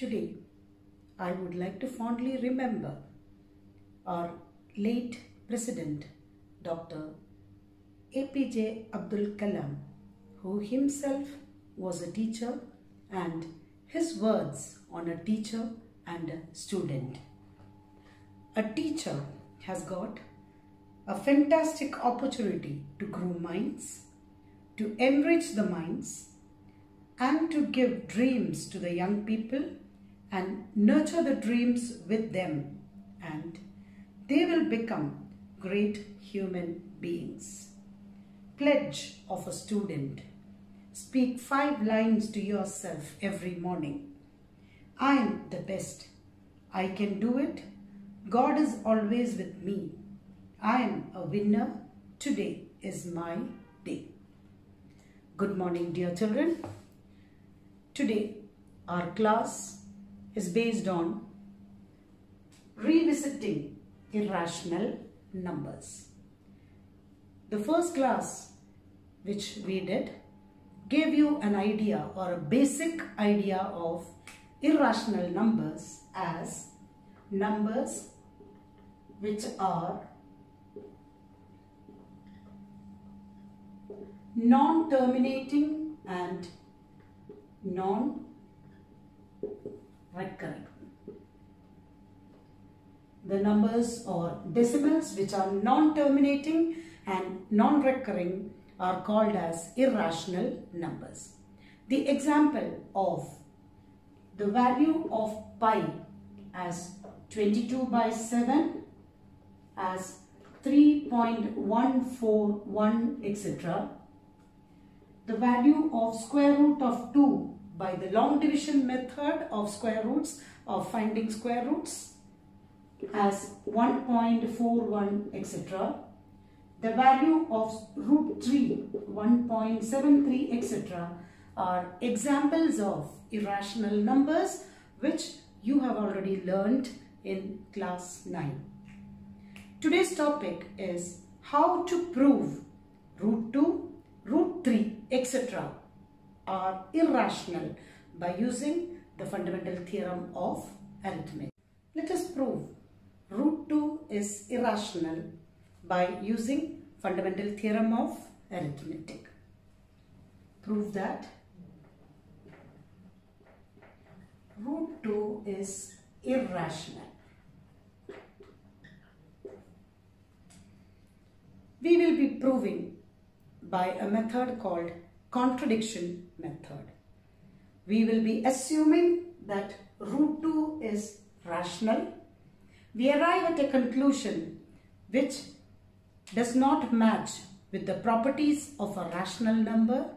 Today, I would like to fondly remember our late President, Dr. APJ Abdul Kalam, who himself was a teacher and his words on a teacher and a student. A teacher has got a fantastic opportunity to grow minds, to enrich the minds, and to give dreams to the young people and nurture the dreams with them, and they will become great human beings. Pledge of a student. Speak five lines to yourself every morning. I am the best. I can do it. God is always with me. I am a winner. Today is my day. Good morning, dear children. Today, our class is based on revisiting irrational numbers. The first class which we did gave you an idea or a basic idea of irrational numbers as numbers which are non-terminating and non-recurring. The numbers or decimals which are non-terminating and non-recurring are called as irrational numbers. The example of the value of pi as 22 by 7 as 3.141 etc. The value of square root of 2 by the long division method of square roots of finding square roots as 1.41 etc. The value of root 3, 1.73 etc. are examples of irrational numbers which you have already learned in class 9. Today's topic is how to prove root 2, root 3 etc. are irrational by using the fundamental theorem of arithmetic. Let us prove root 2 is irrational by using fundamental theorem of arithmetic. Prove that root 2 is irrational. We will be proving by a method called contradiction method. We will be assuming that root 2 is rational. We arrive at a conclusion which does not match with the properties of a rational number.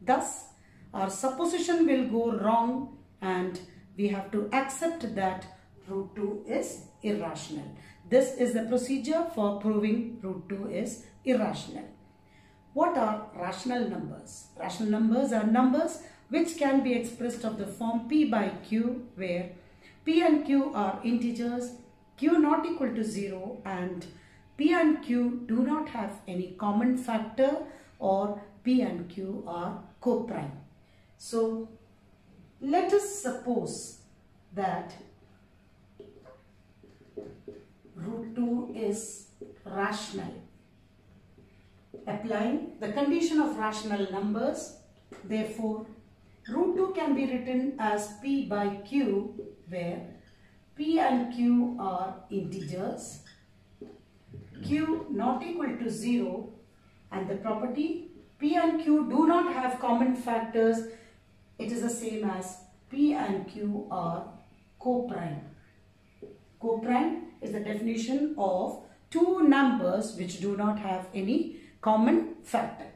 Thus, our supposition will go wrong and we have to accept that root 2 is irrational. This is the procedure for proving root 2 is irrational. What are rational numbers? Rational numbers are numbers which can be expressed of the form p by q where p and q are integers, q not equal to 0 and p and q do not have any common factor or p and q are co-prime. So let us suppose that root 2 is rational. Applying the condition of rational numbers, therefore, root 2 can be written as p by q where p and q are integers, q not equal to 0 and the property p and q do not have common factors, it is the same as p and q are co-prime. Co-prime is the definition of two numbers which do not have any common factor.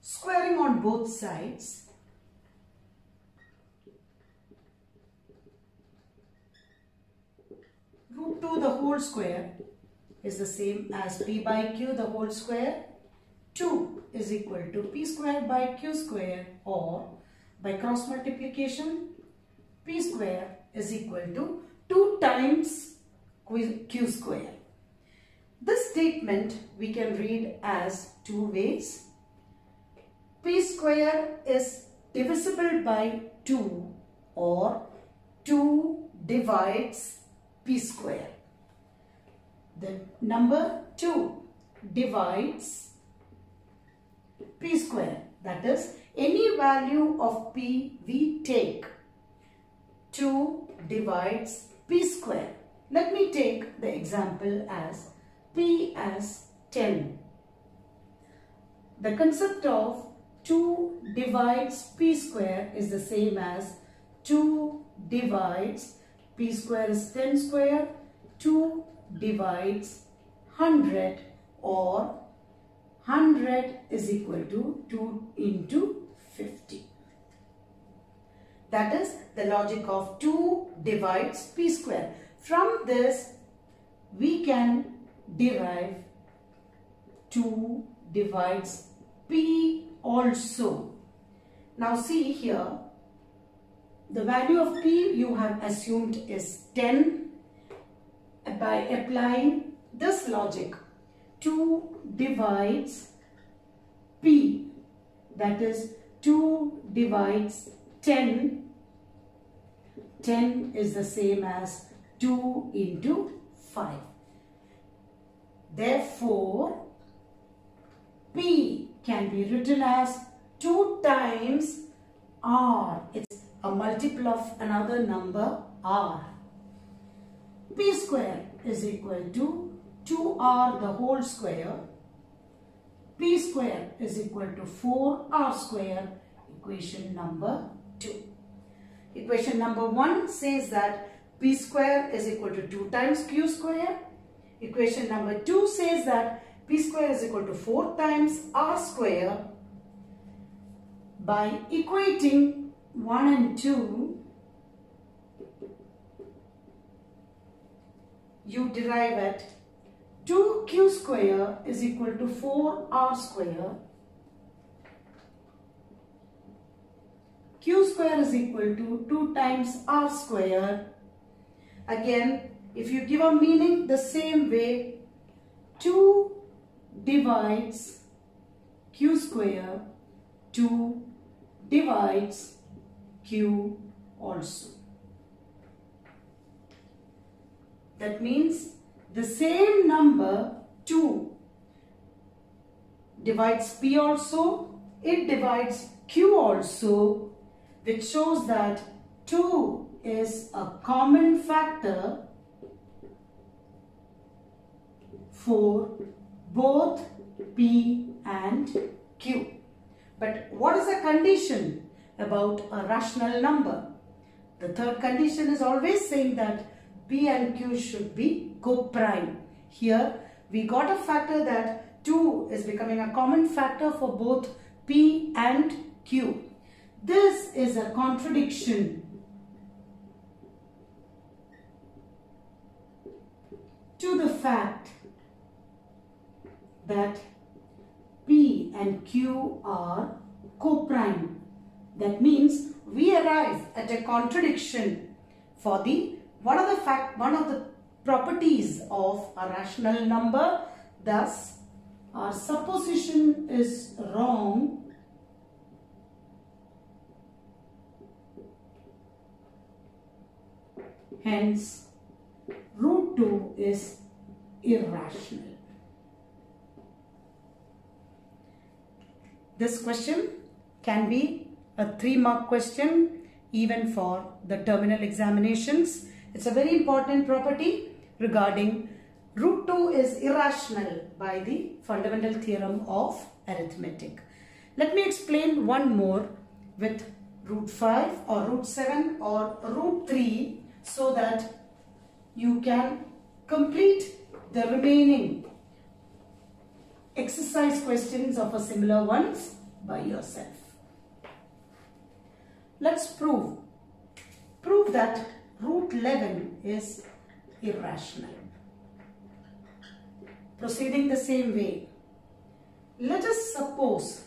Squaring on both sides, root 2 the whole square is the same as p by q the whole square. 2 is equal to p square by q square or by cross multiplication p square is equal to 2 times q square. This statement we can read as two ways. p square is divisible by 2 or 2 divides p square. The number 2 divides p square. That is, any value of p we take. 2 divides p square. Let me take the example as p as 10. The concept of 2 divides p square is the same as 2 divides p square is 10 square 2 divides 100 or 100 is equal to 2 into 50. That is the logic of 2 divides p square. From this we can derive 2 divides p also. Now see here the value of p you have assumed is 10 by applying this logic. 2 divides p that is 2 divides 10 10 is the same as 2 into 5 therefore p can be written as 2 times r it's a multiple of another number r p square is equal to 2r the whole square. p square is equal to 4r square equation number 2. Equation number 1 says that p square is equal to 2 times q square. Equation number 2 says that p square is equal to 4 times r square. By equating 1 and 2, you derive at 2q square is equal to 4r square. q square is equal to 2 times r square. Again, if you give a meaning the same way, 2 divides q square, 2 divides q also. That means the same number 2 divides P also, it divides Q also, which shows that 2 is a common factor for both P and Q. But what is the condition about a rational number? The third condition is always saying that P and Q should be co-prime. Here we got a factor that 2 is becoming a common factor for both P and Q. This is a contradiction to the fact that P and Q are co-prime. That means we arrive at a contradiction for the one of the fact, one of the properties of a rational number. Thus, our supposition is wrong. Hence, root 2 is irrational. This question can be a three mark question even for the terminal examinations. It's a very important property regarding root 2 is irrational by the fundamental theorem of arithmetic. Let me explain one more with root 5 or root 7 or root 3 so that you can complete the remaining exercise questions of a similar ones by yourself. Let's prove. Prove that root 11 is irrational. Proceeding the same way, let us suppose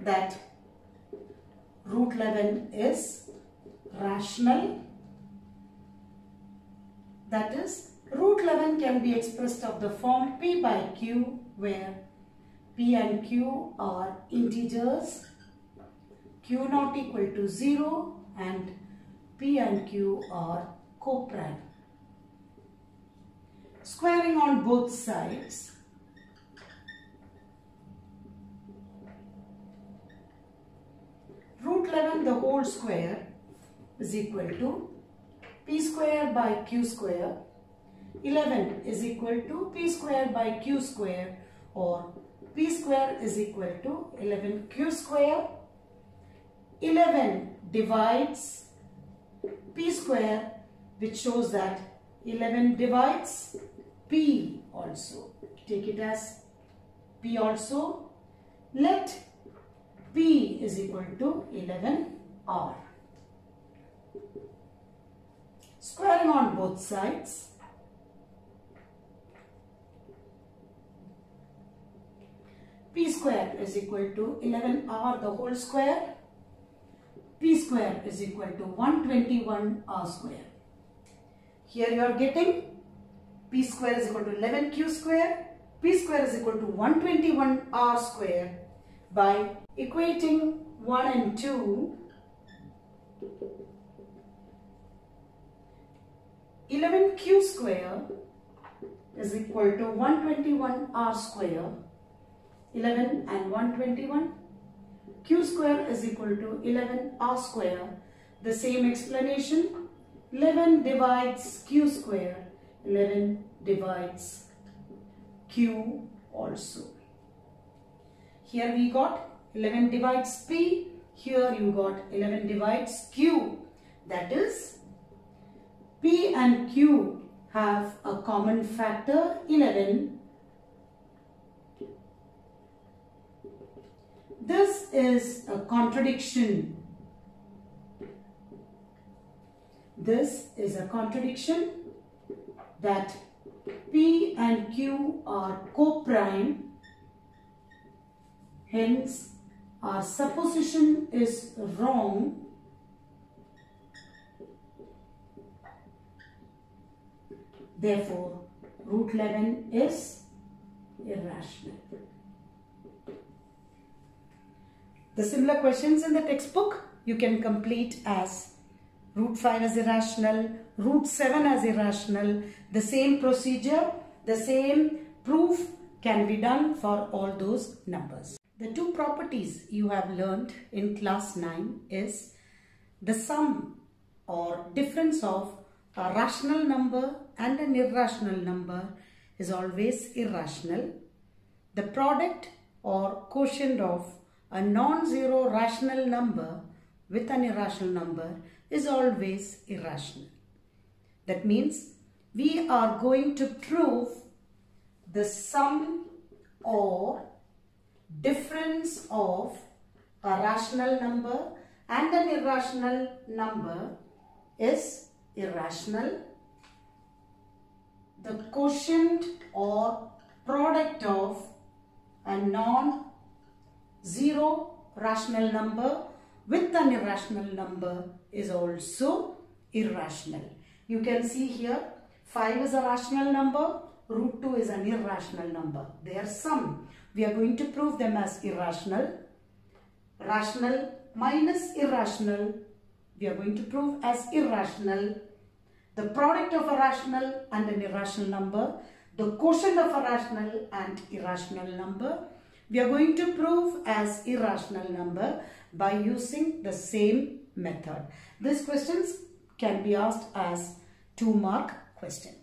that root 11 is rational. That is, root 11 can be expressed of the form p by q where p and q are integers, q not equal to 0 and P and Q are coprime. Squaring on both sides. Root 11 the whole square is equal to P square by Q square. 11 is equal to P square by Q square or P square is equal to 11Q square. 11 divides P square which shows that 11 divides P also. Take it as P also. Let P is equal to 11R. Squaring on both sides. P square is equal to 11R the whole square. P square is equal to 121R square. Here you are getting P square is equal to 11Q square. P square is equal to 121R square by equating 1 and 2 11q square is equal to 121r square 11 and 121 q square is equal to 11r square. The same explanation? 11 divides q square. 11 divides q also. Here we got 11 divides p. Here you got 11 divides q. That is p and q have a common factor 11 this is a contradiction. This is a contradiction that p and q are coprime. Hence our supposition is wrong. Therefore root 11 is irrational the similar questions in the textbook you can complete as root 5 as irrational root 7 as irrational the same procedure the same proof can be done for all those numbers the two properties you have learned in class 9 is the sum or difference of a rational number and an irrational number is always irrational. The product or quotient of a non-zero rational number with an irrational number is always irrational. That means we are going to prove the sum or difference of a rational number and an irrational number is irrational. The quotient or product of a non-zero rational number with an irrational number is also irrational. You can see here 5 is a rational number, root 2 is an irrational number. They are sum we are going to prove them as irrational. Rational minus irrational, we are going to prove as irrational. The product of a rational and an irrational number, the quotient of a rational and irrational number, we are going to prove as irrational number by using the same method. These questions can be asked as two mark question.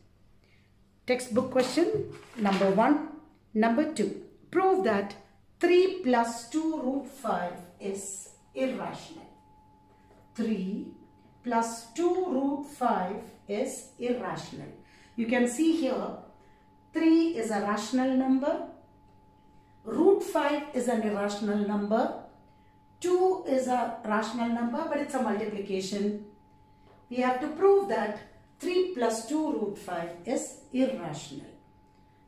Textbook question number one, number two prove that 3 plus 2 root 5 is irrational. 3 plus 2 root 5 is irrational. You can see here 3 is a rational number. Root 5 is an irrational number. 2 is a rational number but it's a multiplication. We have to prove that 3 plus 2 root 5 is irrational.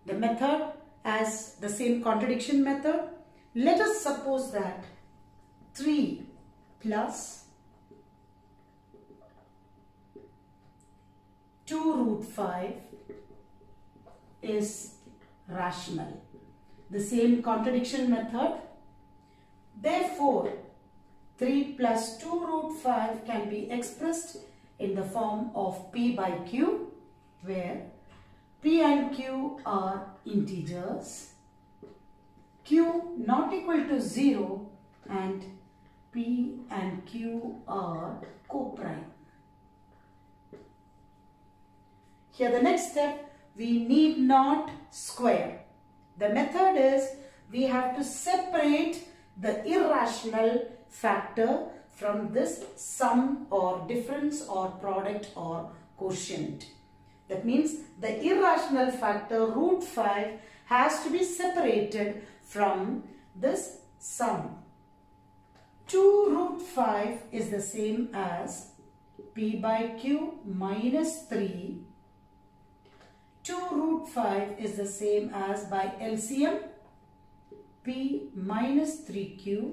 The method as the same contradiction method. Let us suppose that 3 plus 2 root 5 is rational. The same contradiction method. Therefore, 3 plus 2 root 5 can be expressed in the form of P by Q where P and Q are integers, Q not equal to 0 and P and Q are coprime. Here the next step, we need not square. The method is we have to separate the irrational factor from this sum or difference or product or quotient. That means the irrational factor root 5 has to be separated from this sum. 2 root 5 is the same as p by q minus 3. 2 root 5 is the same as by LCM p minus 3q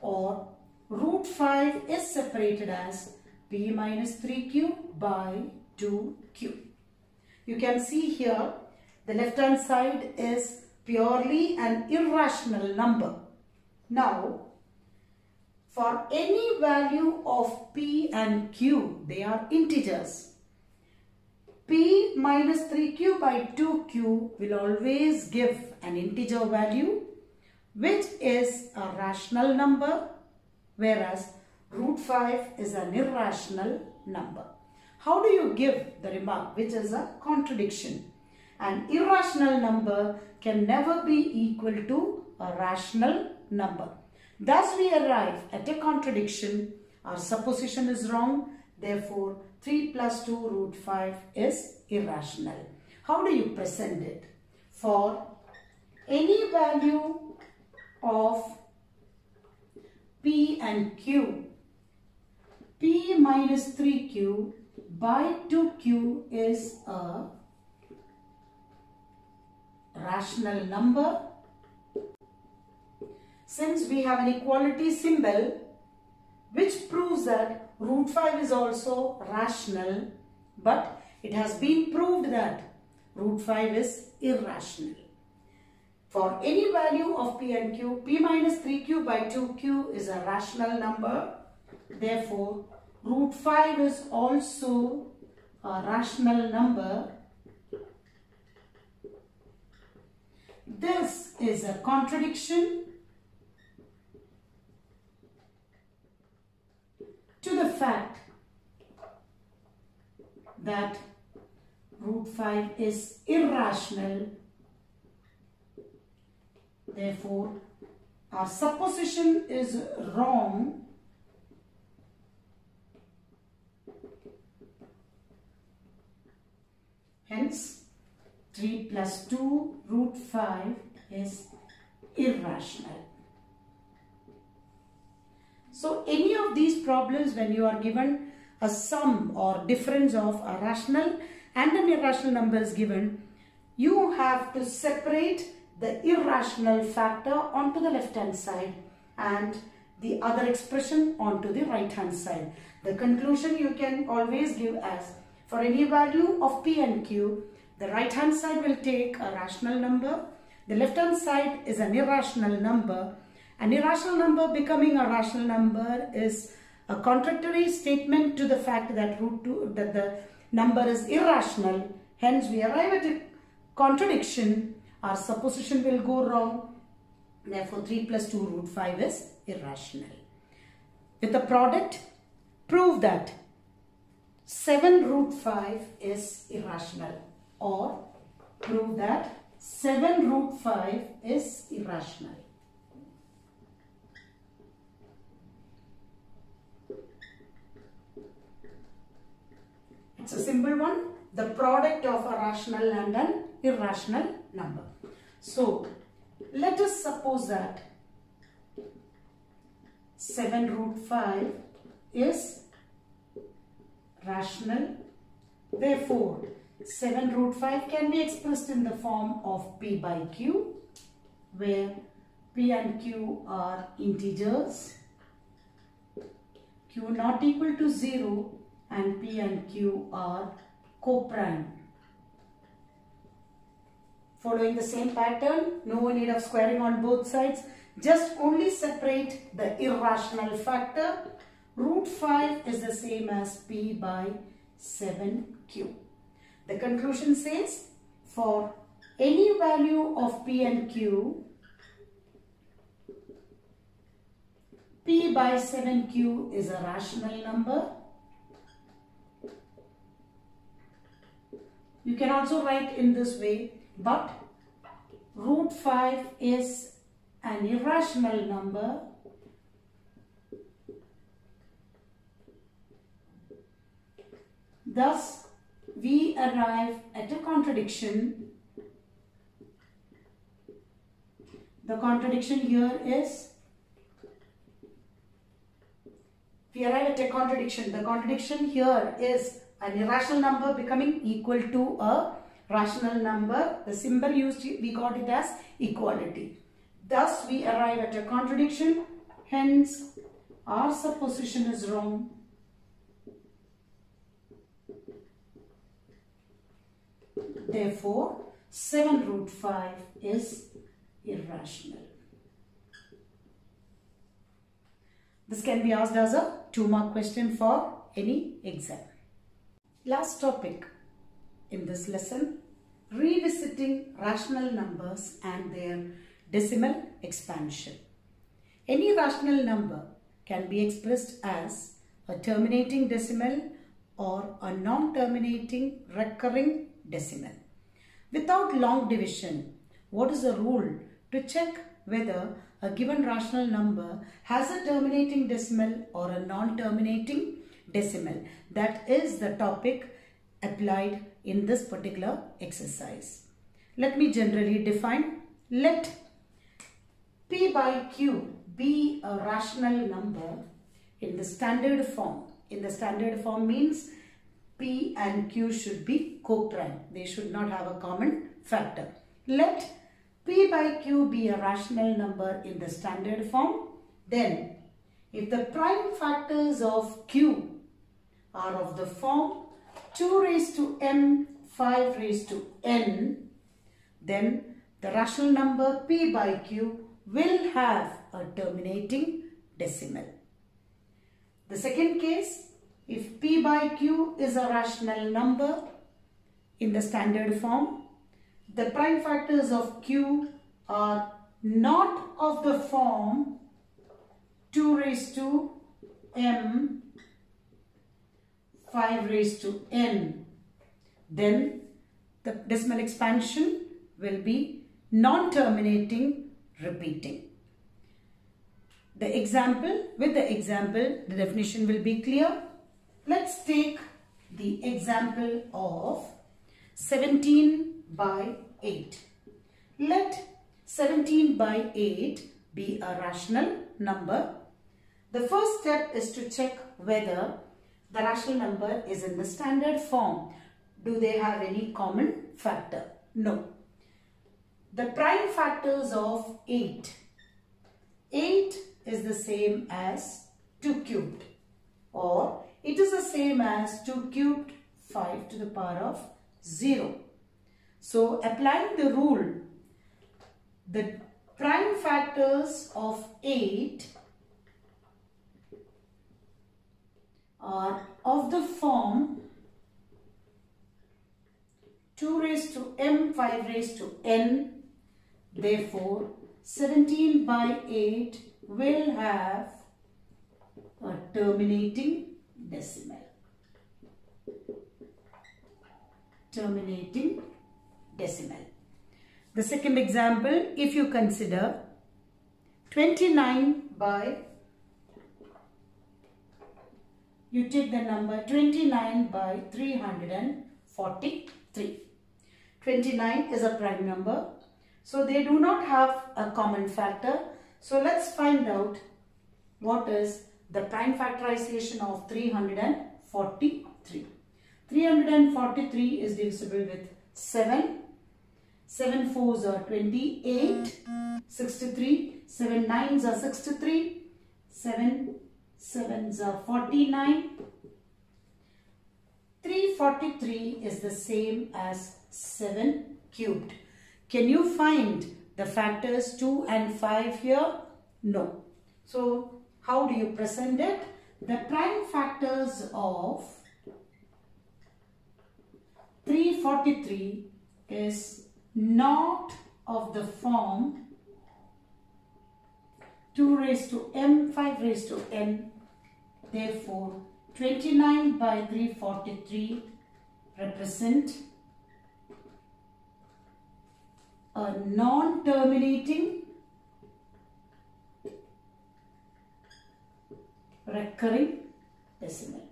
or root 5 is separated as p minus 3q by 2q. You can see here the left hand side is purely an irrational number. Now for any value of p and q they are integers. P minus 3q by 2q will always give an integer value which is a rational number whereas root 5 is an irrational number. How do you give the remark which is a contradiction? An irrational number can never be equal to a rational number. Thus we arrive at a contradiction. Our supposition is wrong. Therefore, 3 plus 2 root 5 is irrational. How do you present it? For any value of P and Q, P minus 3Q by 2q is a rational number. Since we have an equality symbol which proves that root 5 is also rational but it has been proved that root 5 is irrational. For any value of p and q, p minus 3q by 2q is a rational number. Therefore, root 5 is also a rational number. This is a contradiction to the fact that root 5 is irrational. Therefore, our supposition is wrong Hence, 3 plus 2 root 5 is irrational. So, any of these problems when you are given a sum or difference of a rational and an irrational number is given, you have to separate the irrational factor onto the left hand side and the other expression onto the right hand side. The conclusion you can always give as for any value of P and Q, the right hand side will take a rational number. The left hand side is an irrational number. An irrational number becoming a rational number is a contradictory statement to the fact that root 2 that the number is irrational. Hence, we arrive at a contradiction. Our supposition will go wrong. Therefore, 3 plus 2 root 5 is irrational. With the product, prove that 7 root 5 is irrational or prove that 7 root 5 is irrational. It's a simple one. The product of a rational and an irrational number. So, let us suppose that 7 root 5 is rational. Therefore, 7 root 5 can be expressed in the form of p by q where p and q are integers, q not equal to 0 and p and q are coprime. Following the same pattern, no need of squaring on both sides, just only separate the irrational factor root 5 is the same as p by 7q. The conclusion says for any value of p and q, p by 7q is a rational number. You can also write in this way, but root 5 is an irrational number Thus, we arrive at a contradiction. The contradiction here is we arrive at a contradiction. The contradiction here is an irrational number becoming equal to a rational number. The symbol used, we got it as equality. Thus, we arrive at a contradiction. Hence, our supposition is wrong. Therefore, 7 root 5 is irrational. This can be asked as a two mark question for any exam. Last topic in this lesson, revisiting rational numbers and their decimal expansion. Any rational number can be expressed as a terminating decimal or a non-terminating recurring decimal. Without long division, what is the rule to check whether a given rational number has a terminating decimal or a non-terminating decimal? That is the topic applied in this particular exercise. Let me generally define. Let P by Q be a rational number in the standard form. In the standard form means P and Q should be co-prime. They should not have a common factor. Let P by Q be a rational number in the standard form. Then, if the prime factors of Q are of the form 2 raised to m, 5 raised to n, then the rational number P by Q will have a terminating decimal. The second case, if P by Q is a rational number in the standard form, the prime factors of Q are not of the form 2 raised to m 5 raised to n. Then the decimal expansion will be non-terminating repeating. The example, with the example, the definition will be clear. Let's take the example of 17 by 8. Let 17 by 8 be a rational number. The first step is to check whether the rational number is in the standard form. Do they have any common factor? No. The prime factors of 8. 8 is the same as 2 cubed or it is the same as 2 cubed 5 to the power of 0. So applying the rule, the prime factors of 8 are of the form 2 raised to m 5 raised to n. Therefore, 17 by 8 will have a terminating decimal. Terminating decimal. The second example, if you consider 29 by, you take the number 29 by 343. 29 is a prime number. So they do not have a common factor. So let's find out what is the prime factorization of 343. 343 is divisible with 7. 7 fours are 28, 63, 7 nines are 63, 7 sevens are uh, 49. 343 is the same as 7 cubed. Can you find the factors 2 and 5 here? No. So, how do you present it? the prime factors of 343 is not of the form 2 raised to m 5 raised to n therefore 29 by 343 represent a non-terminating recurring decimal.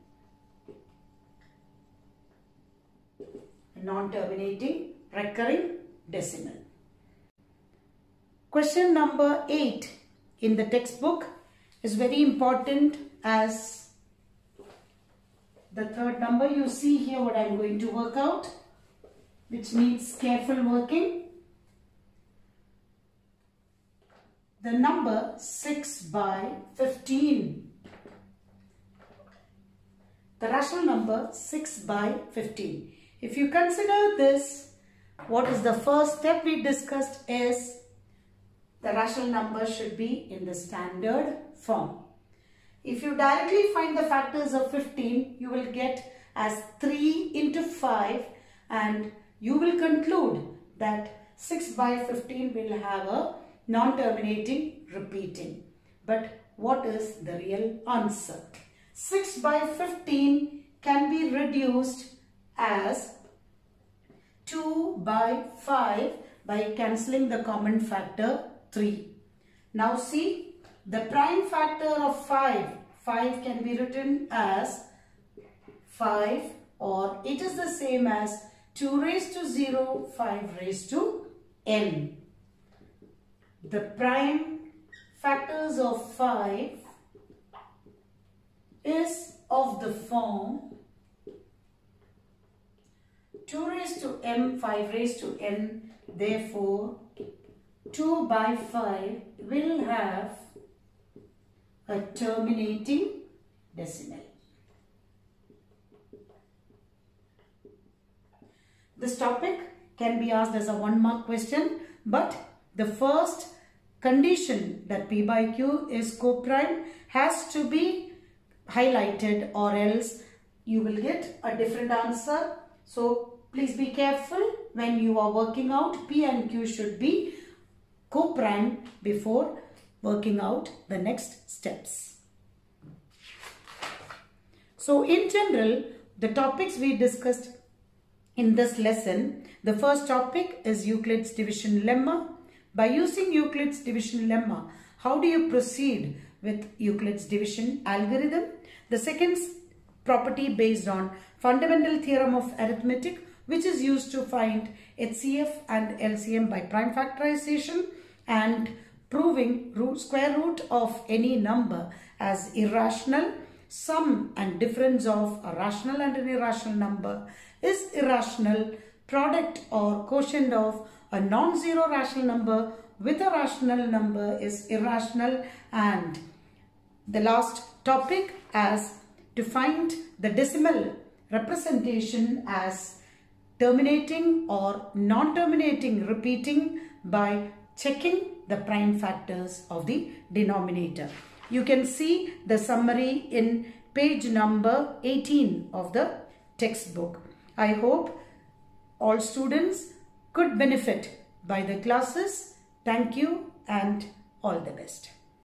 Non-terminating recurring decimal. Question number 8 in the textbook is very important as the third number you see here what I am going to work out which needs careful working. The number 6 by 15 the rational number 6 by 15. If you consider this, what is the first step we discussed is the rational number should be in the standard form. If you directly find the factors of 15, you will get as 3 into 5 and you will conclude that 6 by 15 will have a non-terminating repeating. But what is the real answer? 6 by 15 can be reduced as 2 by 5 by cancelling the common factor 3. Now see the prime factor of 5. 5 can be written as 5 or it is the same as 2 raised to 0, 5 raised to n. The prime factors of 5 is of the form 2 raised to m, 5 raised to n. Therefore, 2 by 5 will have a terminating decimal. This topic can be asked as a one mark question but the first condition that P by Q is co-prime has to be highlighted or else you will get a different answer. So please be careful when you are working out P and Q should be co-prime before working out the next steps. So in general, the topics we discussed in this lesson, the first topic is Euclid's division lemma. By using Euclid's division lemma, how do you proceed with Euclid's division algorithm? The second property based on fundamental theorem of arithmetic which is used to find HCF and LCM by prime factorization and proving root square root of any number as irrational. Sum and difference of a rational and an irrational number is irrational product or quotient of a non-zero rational number with a rational number is irrational. And the last topic as to find the decimal representation as terminating or non-terminating repeating by checking the prime factors of the denominator. You can see the summary in page number 18 of the textbook. I hope all students could benefit by the classes. Thank you and all the best.